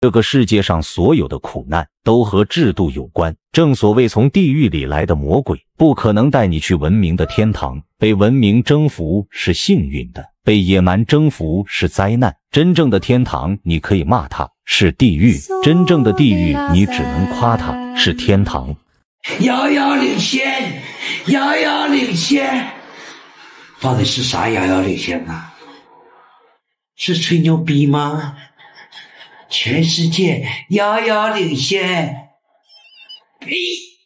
这个世界上所有的苦难都和制度有关。正所谓，从地狱里来的魔鬼不可能带你去文明的天堂。被文明征服是幸运的，被野蛮征服是灾难。真正的天堂，你可以骂它是地狱；真正的地狱，你只能夸它是天堂。遥遥领先，遥遥领先，到底是啥遥遥领先啊？是吹牛逼吗？全世界遥遥领先。呸！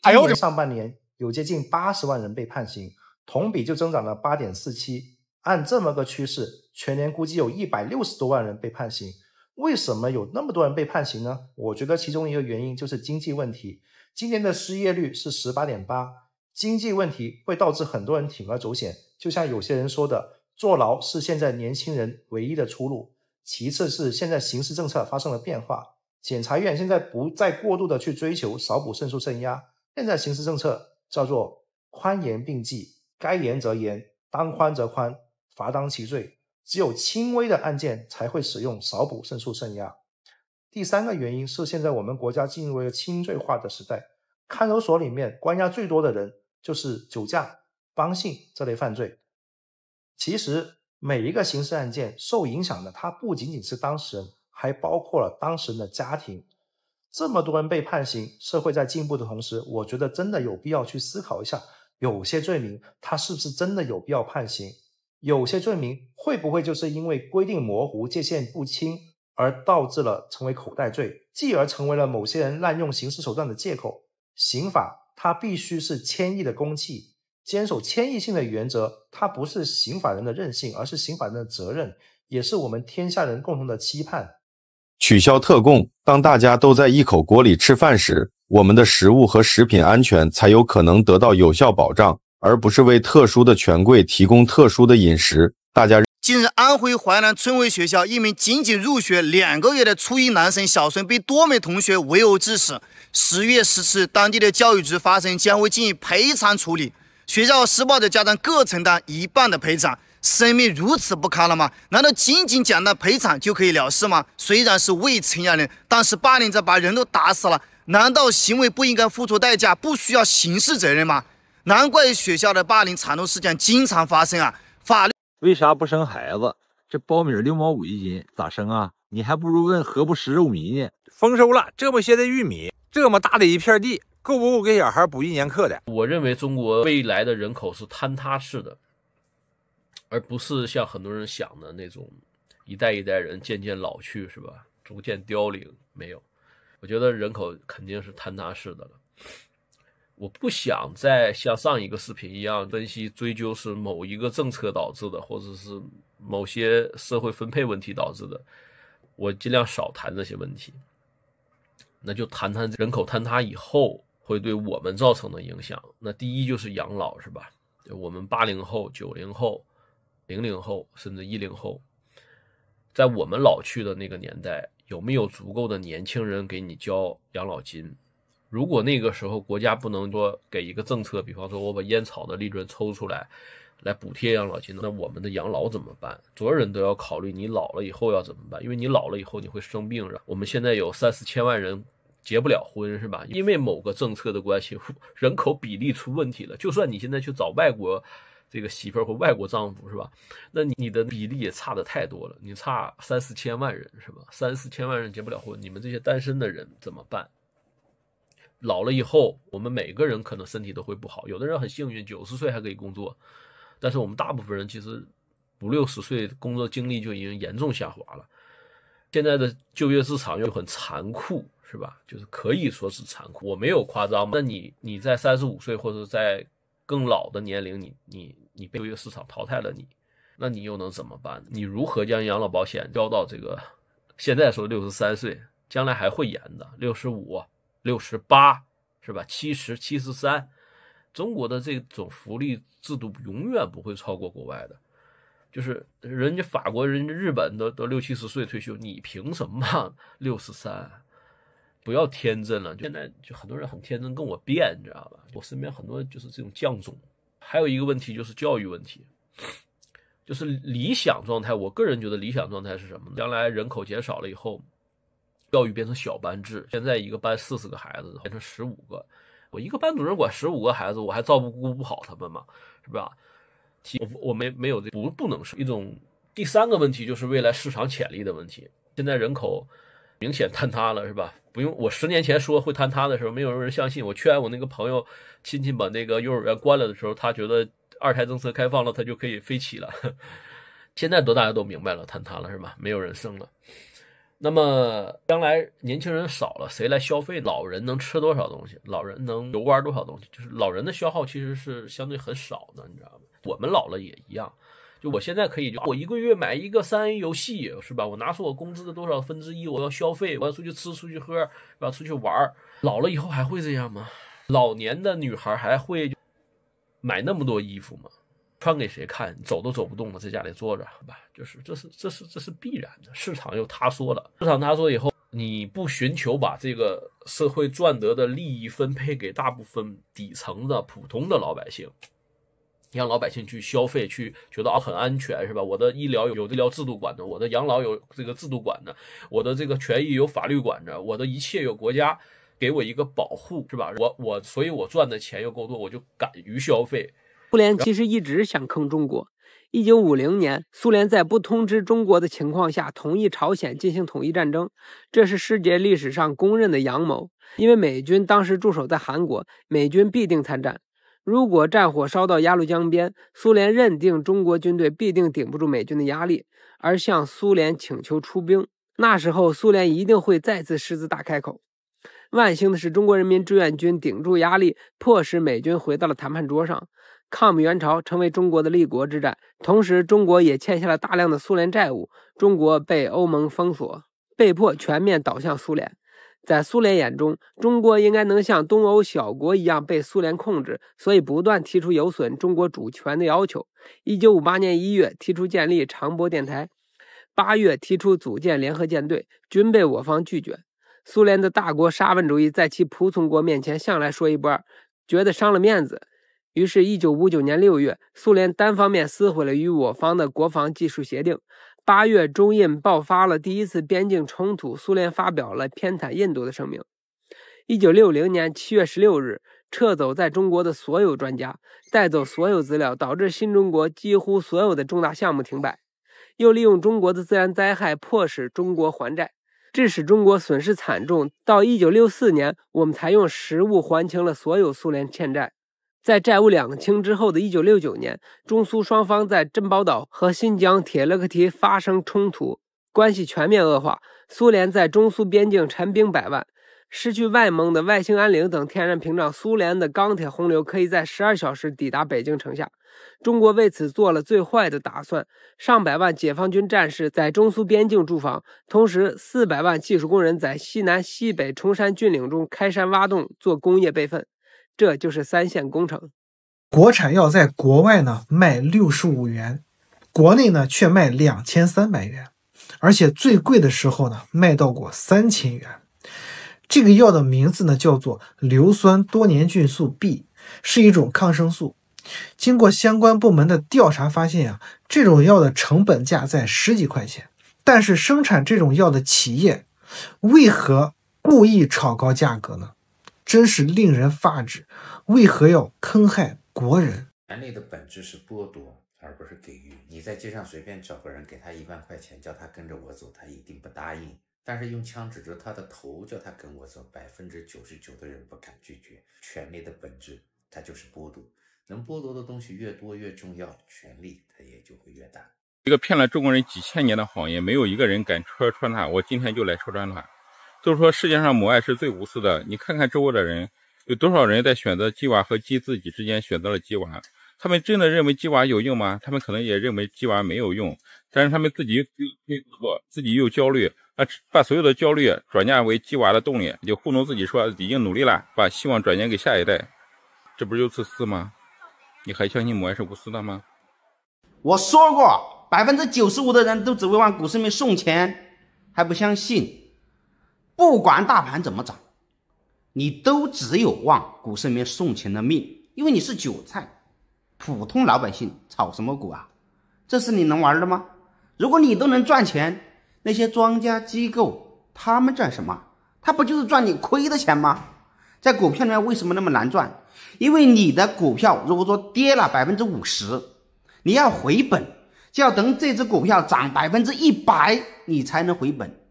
哎呦，上半年有接近八十万人被判刑，同比就增长了八点四七。按这么个趋势，全年估计有一百六十多万人被判刑。为什么有那么多人被判刑呢？我觉得其中一个原因就是经济问题。今年的失业率是十八点八，经济问题会导致很多人铤而走险。就像有些人说的，坐牢是现在年轻人唯一的出路。其次是现在刑事政策发生了变化，检察院现在不再过度的去追求少补胜诉胜压，现在刑事政策叫做宽严并济，该严则严，当宽则宽，罚当其罪，只有轻微的案件才会使用少补胜诉胜压。第三个原因是现在我们国家进入了轻罪化的时代，看守所里面关押最多的人就是酒驾、帮信这类犯罪，其实。每一个刑事案件受影响的，它不仅仅是当事人，还包括了当事人的家庭。这么多人被判刑，社会在进步的同时，我觉得真的有必要去思考一下，有些罪名它是不是真的有必要判刑？有些罪名会不会就是因为规定模糊、界限不清，而导致了成为口袋罪，继而成为了某些人滥用刑事手段的借口？刑法它必须是谦抑的公器。坚守谦抑性的原则，它不是刑法人的任性，而是刑法人的责任，也是我们天下人共同的期盼。取消特供，当大家都在一口锅里吃饭时，我们的食物和食品安全才有可能得到有效保障，而不是为特殊的权贵提供特殊的饮食。大家近日，安徽淮南村委学校一名仅仅入学两个月的初一男生小孙被多名同学围殴致死。十月十七日，当地的教育局发声，将会进行赔偿处理。学校施暴的家长各承担一半的赔偿，生命如此不堪了吗？难道仅仅讲到赔偿就可以了事吗？虽然是未成年人，但是霸凌者把人都打死了，难道行为不应该付出代价，不需要刑事责任吗？难怪学校的霸凌惨痛事件经常发生啊！法律为啥不生孩子？这苞米六毛五一斤，咋生啊？你还不如问何不食肉糜呢？丰收了，这么些的玉米，这么大的一片地。够不够给小孩补一年课的？我认为中国未来的人口是坍塌式的，而不是像很多人想的那种一代一代人渐渐老去，是吧？逐渐凋零。没有，我觉得人口肯定是坍塌式的了。我不想再像上一个视频一样分析追究是某一个政策导致的，或者是某些社会分配问题导致的。我尽量少谈这些问题，那就谈谈人口坍塌以后。会对我们造成的影响，那第一就是养老，是吧？我们八零后、九零后、零零后，甚至一零后，在我们老去的那个年代，有没有足够的年轻人给你交养老金？如果那个时候国家不能说给一个政策，比方说我把烟草的利润抽出来，来补贴养老金，那我们的养老怎么办？所有人都要考虑你老了以后要怎么办，因为你老了以后你会生病，是吧？我们现在有三四千万人。结不了婚是吧？因为某个政策的关系，人口比例出问题了。就算你现在去找外国这个媳妇儿或外国丈夫是吧？那你的比例也差的太多了，你差三四千万人是吧？三四千万人结不了婚，你们这些单身的人怎么办？老了以后，我们每个人可能身体都会不好。有的人很幸运，九十岁还可以工作，但是我们大部分人其实五六十岁工作精力就已经严重下滑了。现在的就业市场又很残酷。是吧？就是可以说是残酷，我没有夸张。那你你在三十五岁或者在更老的年龄，你你你被就业市场淘汰了，你那你又能怎么办？你如何将养老保险交到这个？现在说六十三岁，将来还会延的，六十五、六十八，是吧？七十、七十三，中国的这种福利制度永远不会超过国外的。就是人家法国、人家日本都都六七十岁退休，你凭什么六十三？不要天真了，现在就很多人很天真，跟我辩，你知道吧？我身边很多就是这种犟种。还有一个问题就是教育问题，就是理想状态。我个人觉得理想状态是什么呢？将来人口减少了以后，教育变成小班制，现在一个班四十个孩子变成十五个，我一个班主任管十五个孩子，我还照顾不好他们吗？是吧？我我没没有这不不能是一种。第三个问题就是未来市场潜力的问题。现在人口明显坍塌了，是吧？不用我十年前说会坍塌的时候，没有人相信。我劝我那个朋友亲戚把那个幼儿园关了的时候，他觉得二胎政策开放了，他就可以飞起了。现在都大家都明白了，坍塌了是吧？没有人生了。那么将来年轻人少了，谁来消费？老人能吃多少东西？老人能游玩多少东西？就是老人的消耗其实是相对很少的，你知道吗？我们老了也一样。就我现在可以，就我一个月买一个三 A 游戏，是吧？我拿出我工资的多少分之一，我要消费，我要出去吃、出去喝，是吧？出去玩儿。老了以后还会这样吗？老年的女孩还会买那么多衣服吗？穿给谁看？走都走不动了，在家里坐着，好吧？就是这是这是这是必然的。市场又塌缩了，市场塌缩以后，你不寻求把这个社会赚得的利益分配给大部分底层的普通的老百姓，你让老百姓去消费，去觉得啊很安全，是吧？我的医疗有有医疗制度管着，我的养老有这个制度管着，我的这个权益有法律管着，我的一切有国家给我一个保护，是吧？我我所以，我赚的钱又够多，我就敢于消费。苏联其实一直想坑中国。一九五零年，苏联在不通知中国的情况下，同意朝鲜进行统一战争，这是世界历史上公认的阳谋。因为美军当时驻守在韩国，美军必定参战。如果战火烧到鸭绿江边，苏联认定中国军队必定顶不住美军的压力，而向苏联请求出兵。那时候，苏联一定会再次狮子大开口。万幸的是，中国人民志愿军顶住压力，迫使美军回到了谈判桌上。抗美援朝成为中国的立国之战，同时中国也欠下了大量的苏联债务。中国被欧盟封锁，被迫全面倒向苏联。在苏联眼中，中国应该能像东欧小国一样被苏联控制，所以不断提出有损中国主权的要求。一九五八年一月提出建立长波电台，八月提出组建联合舰队，均被我方拒绝。苏联的大国沙文主义在其仆从国面前向来说一不二，觉得伤了面子。于是，一九五九年六月，苏联单方面撕毁了与我方的国防技术协定。八月，中印爆发了第一次边境冲突，苏联发表了偏袒印度的声明。一九六零年七月十六日，撤走在中国的所有专家，带走所有资料，导致新中国几乎所有的重大项目停摆。又利用中国的自然灾害，迫使中国还债，致使中国损失惨重。到一九六四年，我们才用实物还清了所有苏联欠债。在债务两清之后的一九六九年，中苏双方在珍宝岛和新疆铁勒克提发生冲突，关系全面恶化。苏联在中苏边境陈兵百万，失去外蒙的外兴安岭等天然屏障，苏联的钢铁洪流可以在十二小时抵达北京城下。中国为此做了最坏的打算，上百万解放军战士在中苏边境驻防，同时四百万技术工人在西南、西北崇山峻岭中开山挖洞做工业备份。这就是三线工程。国产药在国外呢卖六十五元，国内呢却卖两千三百元，而且最贵的时候呢卖到过三千元。这个药的名字呢叫做硫酸多年菌素 B，是一种抗生素。经过相关部门的调查发现啊，这种药的成本价在十几块钱，但是生产这种药的企业为何故意炒高价格呢？真是令人发指！为何要坑害国人？权力的本质是剥夺，而不是给予。你在街上随便找个人，给他一万块钱，叫他跟着我走，他一定不答应。但是用枪指着他的头，叫他跟我走，百分之九十九的人不敢拒绝。权力的本质，它就是剥夺。能剥夺的东西越多越重要，权力它也就会越大。一个骗了中国人几千年的谎言，没有一个人敢戳穿它。我今天就来戳穿它。都说世界上母爱是最无私的，你看看周围的人，有多少人在选择鸡娃和鸡自己之间选择了鸡娃？他们真的认为鸡娃有用吗？他们可能也认为鸡娃没有用，但是他们自己又又，自己又焦虑，啊，把所有的焦虑转嫁为鸡娃的动力，就糊弄自己说已经努力了，把希望转嫁给下一代，这不是又自私吗？你还相信母爱是无私的吗？我说过，百分之九十五的人都只会往股市里面送钱，还不相信？不管大盘怎么涨，你都只有往股市里面送钱的命，因为你是韭菜。普通老百姓炒什么股啊？这是你能玩的吗？如果你都能赚钱，那些庄家机构他们赚什么？他不就是赚你亏的钱吗？在股票里面为什么那么难赚？因为你的股票如果说跌了百分之五十，你要回本，就要等这只股票涨百分之一百，你才能回本，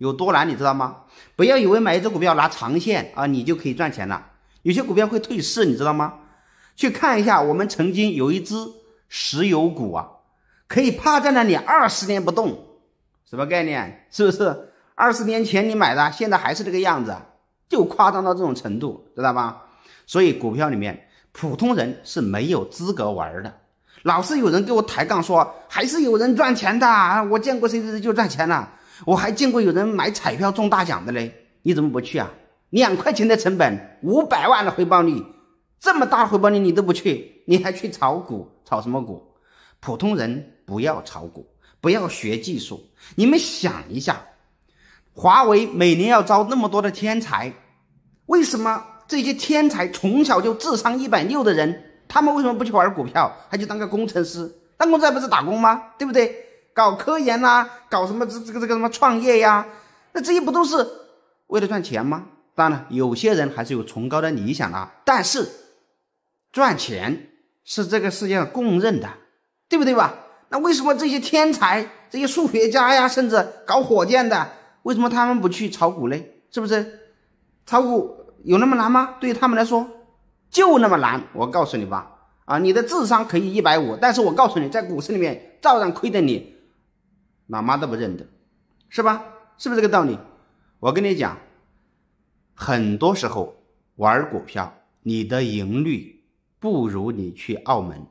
有多难你知道吗？不要以为买一只股票拿长线啊，你就可以赚钱了。有些股票会退市，你知道吗？去看一下，我们曾经有一只石油股啊，可以趴在那里二十年不动，什么概念？是不是？二十年前你买的，现在还是这个样子，就夸张到这种程度，知道吧？所以股票里面，普通人是没有资格玩的。老是有人给我抬杠说，还是有人赚钱的啊！我见过谁谁谁就赚钱了，我还见过有人买彩票中大奖的嘞。你怎么不去啊？两块钱的成本，五百万的回报率，这么大回报率你都不去，你还去炒股？炒什么股？普通人不要炒股，不要学技术。你们想一下。华为每年要招那么多的天才，为什么这些天才从小就智商一百六的人，他们为什么不去玩股票，还去当个工程师？当工程师不是打工吗？对不对？搞科研呐，搞什么这这个这个什么创业呀？那这些不都是为了赚钱吗？当然了，有些人还是有崇高的理想啊。但是赚钱是这个世界上公认的，对不对吧？那为什么这些天才、这些数学家呀，甚至搞火箭的？为什么他们不去炒股呢？是不是？炒股有那么难吗？对于他们来说，就那么难。我告诉你吧，啊，你的智商可以一百五，但是我告诉你，在股市里面照样亏的你，老妈都不认得，是吧？是不是这个道理？我跟你讲，很多时候玩股票，你的盈率不如你去澳门。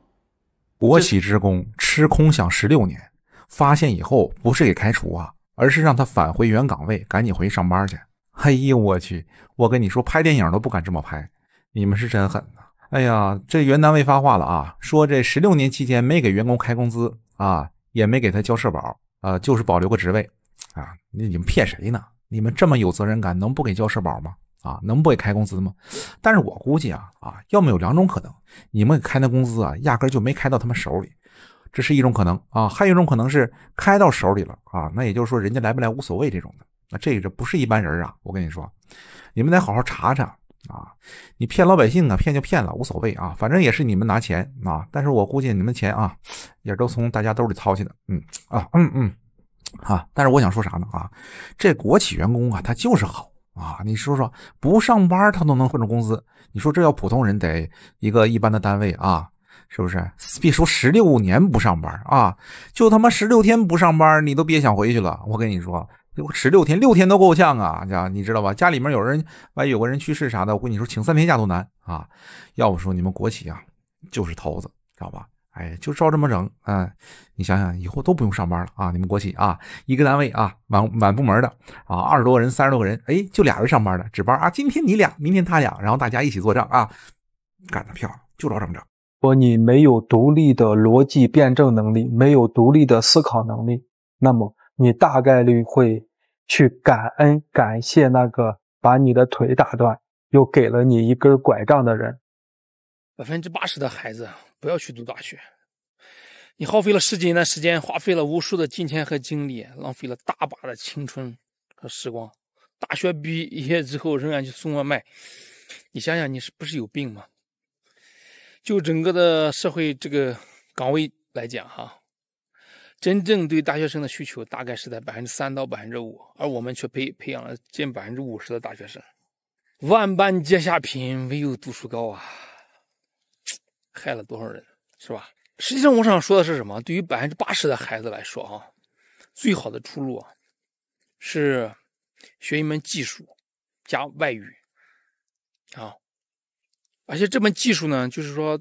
国企职工吃空饷十六年，发现以后不是给开除啊。而是让他返回原岗位，赶紧回去上班去。哎呦我去！我跟你说，拍电影都不敢这么拍，你们是真狠呐！哎呀，这原单位发话了啊，说这十六年期间没给员工开工资啊，也没给他交社保啊，就是保留个职位啊。你你们骗谁呢？你们这么有责任感，能不给交社保吗？啊，能不给开工资吗？但是我估计啊啊，要么有两种可能，你们开那工资啊，压根就没开到他们手里。这是一种可能啊，还有一种可能是开到手里了啊，那也就是说人家来不来无所谓这种的，那这个不是一般人啊，我跟你说，你们得好好查查啊，你骗老百姓啊，骗就骗了，无所谓啊，反正也是你们拿钱啊，但是我估计你们钱啊，也都从大家兜里掏去的，嗯啊嗯嗯啊，但是我想说啥呢啊，这国企员工啊，他就是好啊，你说说不上班他都能混着工资，你说这要普通人得一个一般的单位啊。是不是？别说十六年不上班啊，就他妈十六天不上班，你都别想回去了。我跟你说，十六天六天都够呛啊！家你知道吧？家里面有人，万一有个人去世啥的，我跟你说，请三天假都难啊。要不说你们国企啊，就是头子，知道吧？哎，就照这么整，嗯，你想想，以后都不用上班了啊！你们国企啊，一个单位啊，满满部门的啊，二十多个人、三十多个人，哎，就俩人上班的值班啊。今天你俩，明天他俩，然后大家一起做账啊，干得漂亮，就照这么整。说你没有独立的逻辑辩证能力，没有独立的思考能力，那么你大概率会去感恩、感谢那个把你的腿打断又给了你一根拐杖的人。百分之八十的孩子不要去读大学，你耗费了十几年的时间，花费了无数的金钱和精力，浪费了大把的青春和时光。大学毕业之后仍然去送外卖，你想想，你是不是有病吗？就整个的社会这个岗位来讲，哈，真正对大学生的需求大概是在百分之三到百分之五，而我们却培培养了近百分之五十的大学生。万般皆下品，唯有读书高啊！害了多少人，是吧？实际上，我想说的是什么？对于百分之八十的孩子来说，啊，最好的出路啊，是学一门技术加外语，啊。而且这门技术呢，就是说，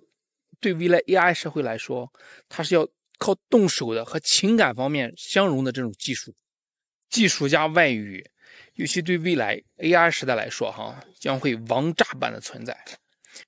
对未来 AI 社会来说，它是要靠动手的和情感方面相融的这种技术，技术加外语，尤其对未来 AI 时代来说，哈，将会王炸般的存在。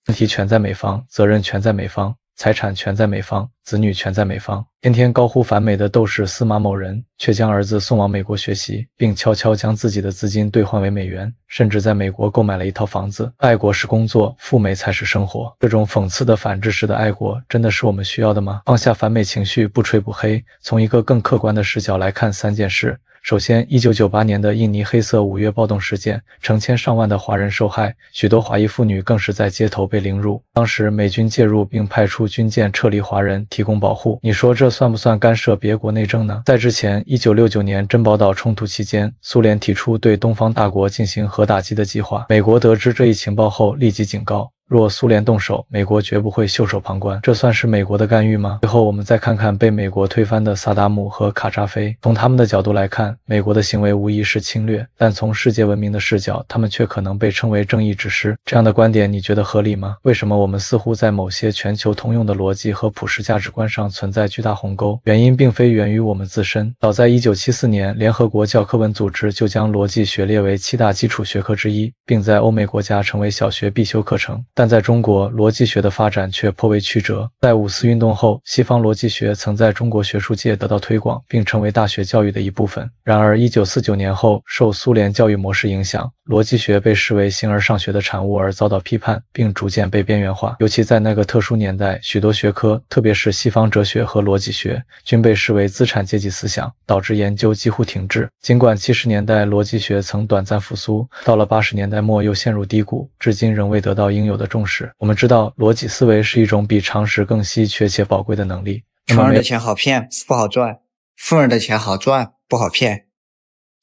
问题全在美方，责任全在美方。财产全在美方，子女全在美方。天天高呼反美的斗士司马某人，却将儿子送往美国学习，并悄悄将自己的资金兑换为美元，甚至在美国购买了一套房子。爱国是工作，赴美才是生活。这种讽刺的反制式的爱国，真的是我们需要的吗？放下反美情绪，不吹不黑，从一个更客观的视角来看三件事。首先，一九九八年的印尼黑色五月暴动事件，成千上万的华人受害，许多华裔妇女更是在街头被凌辱。当时美军介入并派出军舰撤离华人，提供保护。你说这算不算干涉别国内政呢？在之前，一九六九年珍宝岛冲突期间，苏联提出对东方大国进行核打击的计划。美国得知这一情报后，立即警告。若苏联动手，美国绝不会袖手旁观。这算是美国的干预吗？最后，我们再看看被美国推翻的萨达姆和卡扎菲。从他们的角度来看，美国的行为无疑是侵略，但从世界文明的视角，他们却可能被称为正义之师。这样的观点，你觉得合理吗？为什么我们似乎在某些全球通用的逻辑和普世价值观上存在巨大鸿沟？原因并非源于我们自身。早在1974年，联合国教科文组织就将逻辑学列为七大基础学科之一，并在欧美国家成为小学必修课程。但在中国，逻辑学的发展却颇为曲折。在五四运动后，西方逻辑学曾在中国学术界得到推广，并成为大学教育的一部分。然而，一九四九年后，受苏联教育模式影响，逻辑学被视为形而上学的产物而遭到批判，并逐渐被边缘化。尤其在那个特殊年代，许多学科，特别是西方哲学和逻辑学，均被视为资产阶级思想，导致研究几乎停滞。尽管七十年代逻辑学曾短暂复苏，到了八十年代末又陷入低谷，至今仍未得到应有的重视。我们知道，逻辑思维是一种比常识更稀缺且宝贵的能力。穷人的钱好骗，不好赚；富人的钱好赚，不好骗。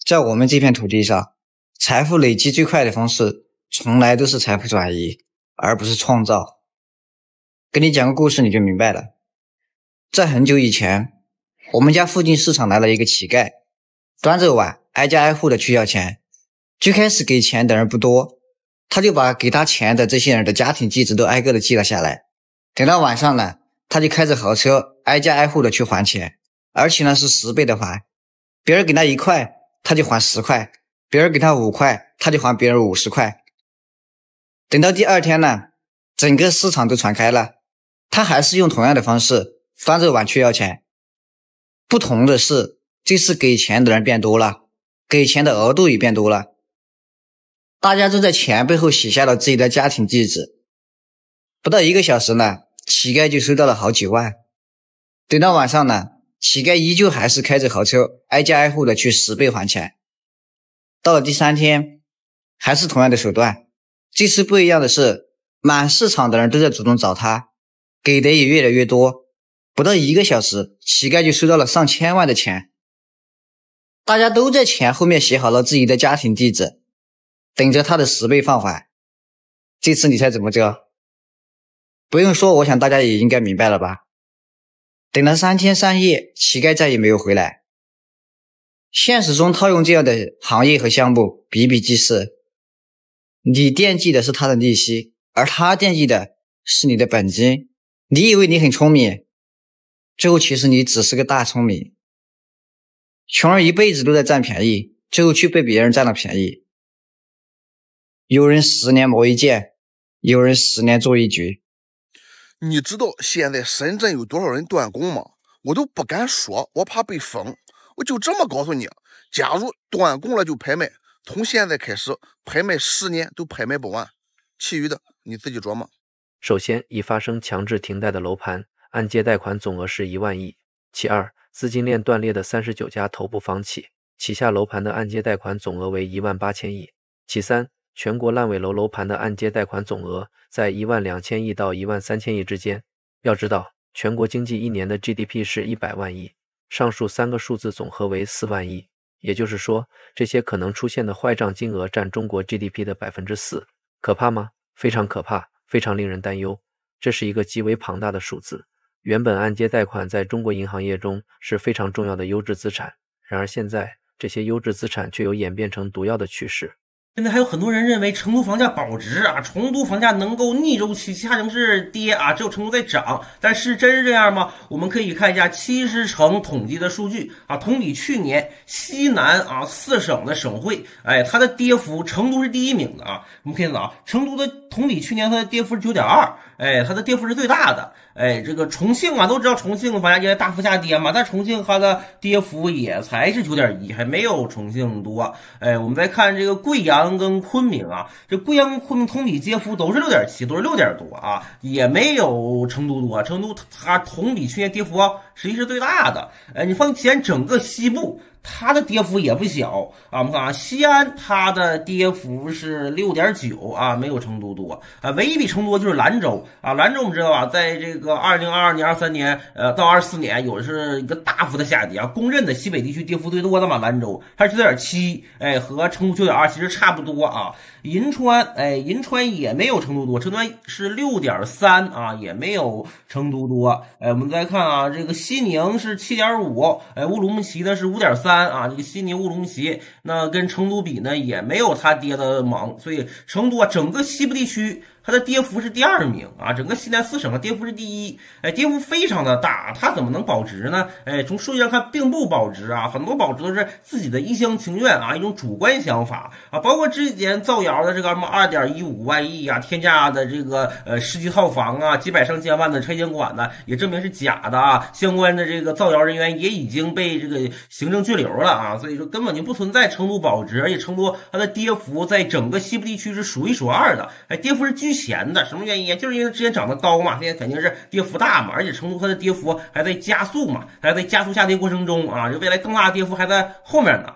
在我们这片土地上，财富累积最快的方式，从来都是财富转移，而不是创造。给你讲个故事，你就明白了。在很久以前，我们家附近市场来了一个乞丐，端着碗，挨家挨户的去要钱。最开始给钱的人不多。他就把给他钱的这些人的家庭地址都挨个的记了下来。等到晚上呢，他就开着豪车挨家挨户的去还钱，而且呢是十倍的还。别人给他一块，他就还十块；别人给他五块，他就还别人五十块。等到第二天呢，整个市场都传开了，他还是用同样的方式端着碗去要钱。不同的是，这次给钱的人变多了，给钱的额度也变多了。大家都在钱背后写下了自己的家庭地址，不到一个小时呢，乞丐就收到了好几万。等到晚上呢，乞丐依旧还是开着豪车，挨家挨户的去十倍还钱。到了第三天，还是同样的手段，这次不一样的是，满市场的人都在主动找他，给的也越来越多。不到一个小时，乞丐就收到了上千万的钱。大家都在钱后面写好了自己的家庭地址。等着他的十倍放缓，这次你猜怎么着？不用说，我想大家也应该明白了吧？等了三天三夜，乞丐再也没有回来。现实中套用这样的行业和项目比比皆是。你惦记的是他的利息，而他惦记的是你的本金。你以为你很聪明，最后其实你只是个大聪明。穷人一辈子都在占便宜，最后却被别人占了便宜。有人十年磨一剑，有人十年做一局。你知道现在深圳有多少人断供吗？我都不敢说，我怕被封。我就这么告诉你：假如断供了就拍卖，从现在开始拍卖十年都拍卖不完。其余的你自己琢磨。首先，已发生强制停贷的楼盘，按揭贷款总额是一万亿；其二，资金链断裂的三十九家头部房企，旗下楼盘的按揭贷款总额为一万八千亿；其三。全国烂尾楼楼盘的按揭贷款总额在一万两千亿到一万三千亿之间。要知道，全国经济一年的 GDP 是一百万亿，上述三个数字总和为四万亿。也就是说，这些可能出现的坏账金额占中国 GDP 的百分之四。可怕吗？非常可怕，非常令人担忧。这是一个极为庞大的数字。原本按揭贷款在中国银行业中是非常重要的优质资产，然而现在这些优质资产却有演变成毒药的趋势。现在还有很多人认为成都房价保值啊，成都房价能够逆周期，其他城市跌啊，只有成都在涨。但是真是这样吗？我们可以看一下七十城统计的数据啊，同比去年西南啊四省的省会，哎，它的跌幅，成都是第一名的啊。我们可以看到啊，成都的同比去年它的跌幅是九点二，哎，它的跌幅是最大的。哎，这个重庆啊，都知道重庆房价现在大幅下跌嘛，但重庆它的跌幅也才是九点一，还没有重庆多。哎，我们再看这个贵阳跟昆明啊，这贵阳昆明同比跌幅都是六点七，都是六点多啊，也没有成都多。成都它同比去年跌幅实际是最大的。呃，你放前整个西部。它的跌幅也不小啊，我们看啊，西安它的跌幅是六点九啊，没有成都多啊，唯一比成都多就是兰州啊，兰州我们知道吧，在这个二零二二年、二三年，呃，到二四年有的是一个大幅的下跌啊，公认的西北地区跌幅最多的嘛，兰州它是九点七，哎，和成都九点二其实差不多啊，银川，哎，银川也没有成都多，成都是六点三啊，也没有成都多，哎，我们再看啊，这个西宁是七点五，哎，乌鲁木齐呢是五点三。啊，这个西宁乌鲁木齐，那跟成都比呢，也没有它跌的猛，所以成都啊，整个西部地区。它的跌幅是第二名啊，整个西南四省的跌幅是第一，哎，跌幅非常的大，它怎么能保值呢？哎，从数据上看并不保值啊，很多保值都是自己的一厢情愿啊，一种主观想法啊，包括之前造谣的这个什么二点一五万亿啊，天价的这个呃十几套房啊，几百上千万的拆迁款呢，也证明是假的啊，相关的这个造谣人员也已经被这个行政拘留了啊，所以说根本就不存在成都保值，而且成都它的跌幅在整个西部地区是数一数二的，哎，跌幅是巨。钱的什么原因？就是因为之前涨得高嘛，现在肯定是跌幅大嘛，而且成都它的跌幅还在加速嘛，还在加速下跌过程中啊，就未来更大的跌幅还在后面呢。